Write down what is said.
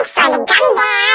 look for the gummy bear